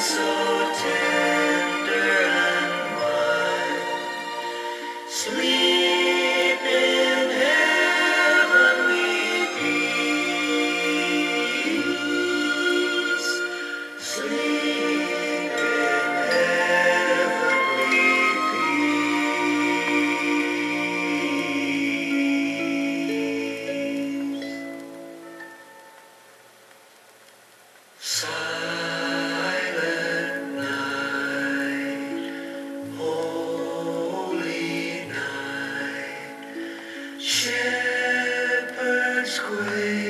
so tender Squeeze.